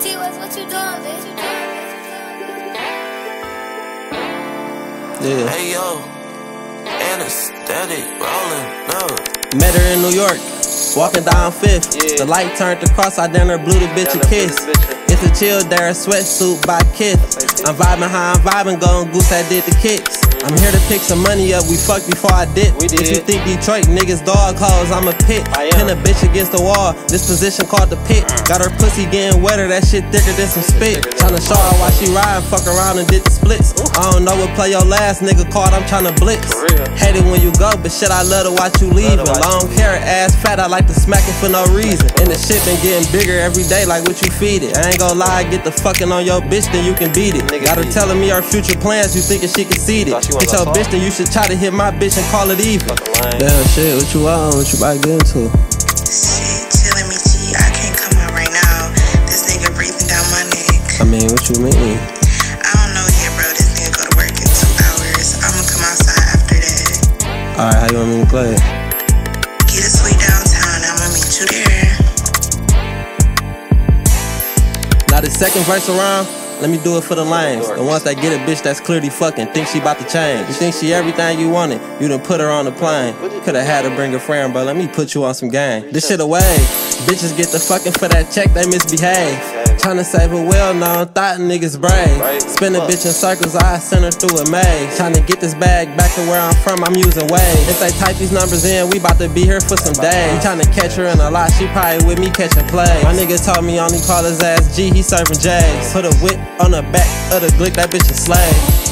T West, what you doing, bitch? Yeah. Hey yo, anesthetic rolling up. Met her in New York, walking down Fifth. The light turned across, I down her blew the bitch a kiss. It's a chill there, a sweatsuit by Kith. I'm vibing how I'm vibing, going goose, I did the kicks. I'm here to pick some money up, we fucked before I dip. We If you think Detroit niggas dog hoes, I'm a pit. Pin a bitch against the wall, this position called the pit. Got her pussy getting wetter, that shit thicker than some spit. Tryna show her why she ride, fuck around and did the splits. I don't know what play your last nigga called, I'm tryna blitz. Real. Hate it when you go, but shit, I love to watch you leaving. watch Long hair, ass fat, I like to smack it for no reason. And the shit been getting bigger every day, like what you feed it. I ain't gonna lie, get the fucking on your bitch, then you can beat it. Got her telling me our future plans, you thinking she conceited. Thought she was Hit your a bitch, that then you should try to hit my bitch and call it even. Fucking. Damn shit, what you on? What you about to get into? Shit, chillin' me T. I can't come out right now. This nigga breathing down my neck. I mean, what you mean? I don't know yet, bro. This nigga go to work in two hours. I'ma come outside after that. Alright, how you want me to play it? Get a suite downtown. I'ma meet you there. Now the second verse around, let me do it for the lames. The ones that get a bitch that's clearly fucking, think she about to change. You think she everything you wanted, you done put her on the plane. Could've had her bring a friend, but let me put you on some game. This shit away. Bitches get the fucking for that check, they misbehave. Tryna save a well known thought niggas brave. Spin a bitch in circles, I send her through a maze. Tryna get this bag back to where I'm from, I'm using waves. If they type these numbers in, we bout to be here for some days. Tryna catch her in a lot, she probably with me catching plays. My nigga told me only call his ass G, he serving J's. Put a whip on the back of the glick, that bitch a slave.